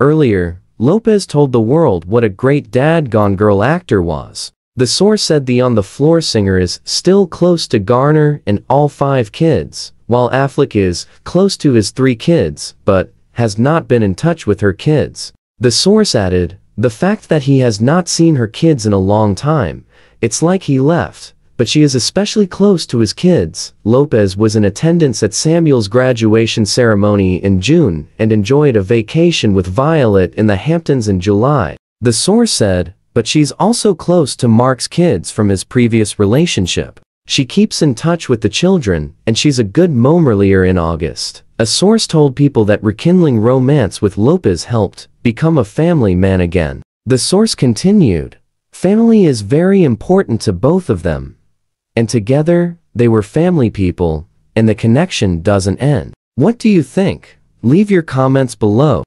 Earlier, Lopez told the world what a great dad Gone Girl actor was. The source said the On the Floor singer is still close to Garner and all five kids, while Affleck is close to his three kids, but has not been in touch with her kids. The source added, the fact that he has not seen her kids in a long time, it's like he left, but she is especially close to his kids. Lopez was in attendance at Samuel's graduation ceremony in June and enjoyed a vacation with Violet in the Hamptons in July. The source said, but she's also close to Marc's kids from his previous relationship. She keeps in touch with the children, and she's a good earlier in August. A source told people that rekindling romance with Lopez helped become a family man again. The source continued, Family is very important to both of them. And together, they were family people, and the connection doesn't end. What do you think? Leave your comments below.